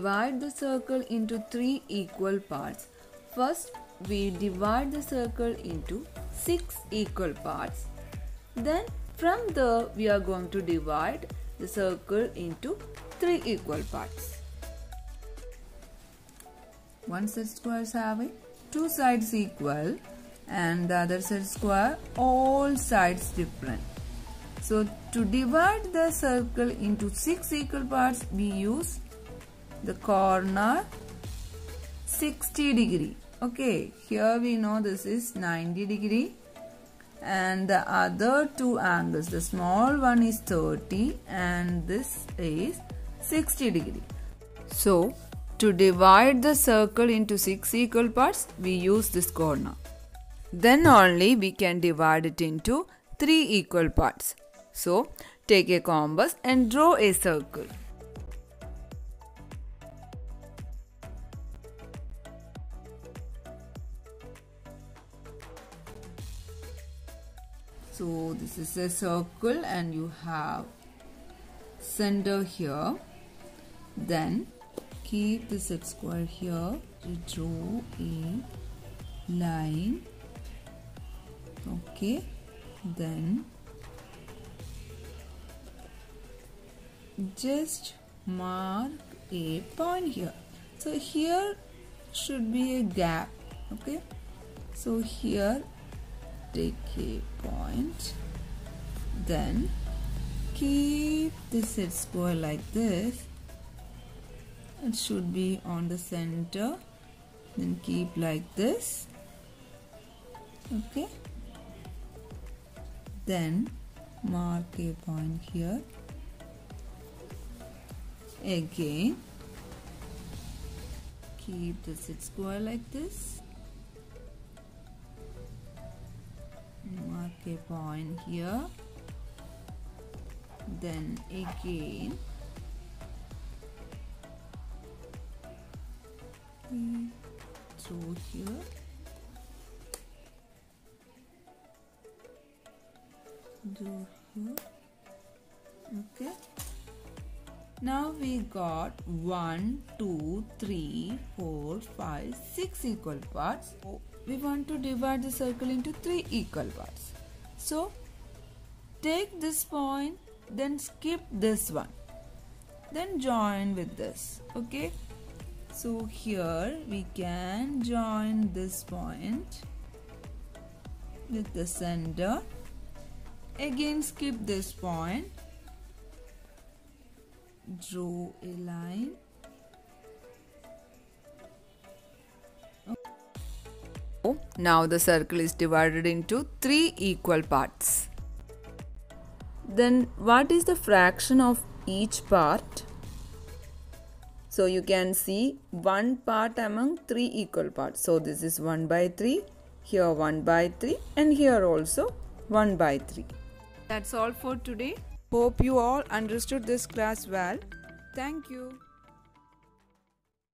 circle into three equal parts. First, we divide the circle into six equal parts. Then from there, we are going to divide the circle into three equal parts. One set square is having two sides equal and the other set square all sides different. So to divide the circle into six equal parts we use the corner 60 degree. Okay, here we know this is 90 degree and the other two angles the small one is 30 and this is 60 degree. So to divide the circle into 6 equal parts, we use this corner. Then only we can divide it into 3 equal parts. So, take a compass and draw a circle. So, this is a circle and you have center here. Then, keep the square here to draw a line. Okay. Then just mark a point here. So here should be a gap. Okay. So here a point. Then keep the set square like this. It should be on the center. Then keep like this. Okay. Then mark a point here. Again keep the set square like this a point here. Then again. Through here. Do here. Okay. Now we got 1 2 3 4 5 6 equal parts. We want to divide the circle into 3 equal parts so take this point then skip this one then join with this okay so here we can join this point with the center. Again skip this point. Draw a line. Now the circle is divided into three equal parts. Then what is the fraction of each part? So you can see one part among three equal parts. So this is 1 by 3, here 1 by 3 and here also 1 by 3. That's all for today. Hope you all understood this class well. Thank you.